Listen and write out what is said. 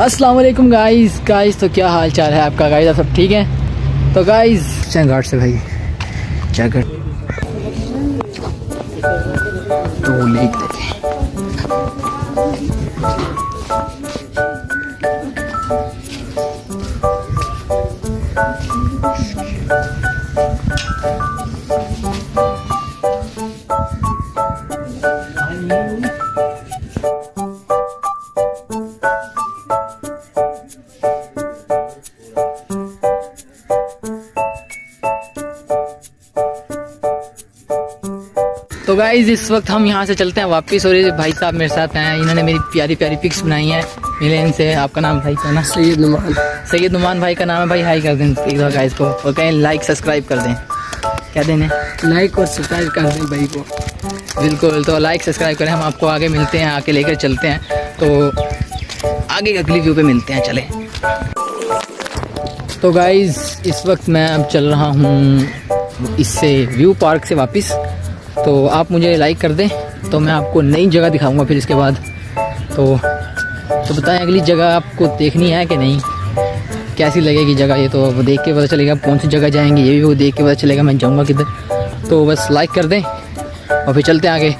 अस्सलाम वालेकुम guys. Guys तो क्या हाल चाल है आपका? गाइस, आप सब ठीक है? तो गाइस, चंगाट से भाई। जैकेट तो तो गाइज़ इस वक्त हम यहाँ से चलते हैं वापस और ये भाई साहब मेरे साथ हैं। इन्होंने मेरी प्यारी प्यारी पिक्स बनाई हैं। मिले इनसे। आपका नाम भाई का ना सैयद नुमान। सैयद नुमान भाई का नाम है भाई। हाई कर दें एक बार गाइज़ को। और कहें लाइक सब्सक्राइब कर दें। क्या देने? लाइक और सब्सक्राइब कर दें भाई को। बिल्कुल तो लाइक सब्सक्राइब करें। हम आपको आगे मिलते हैं आके लेकर चलते हैं। तो आगे अगली व्यू पे मिलते हैं चले। तो गाइज़ इस वक्त मैं अब चल रहा हूँ इससे व्यू पार्क से वापस। तो आप मुझे लाइक कर दें तो मैं आपको नई जगह दिखाऊँगा फिर इसके बाद। तो तो बताएँ अगली जगह आपको देखनी है कि नहीं? कैसी लगेगी जगह? ये तो अब देख के पता चलेगा कौन सी जगह जाएँगे, ये भी वो देख के पता चलेगा मैं जाऊँगा किधर। तो बस लाइक कर दें, और फिर चलते हैं आगे।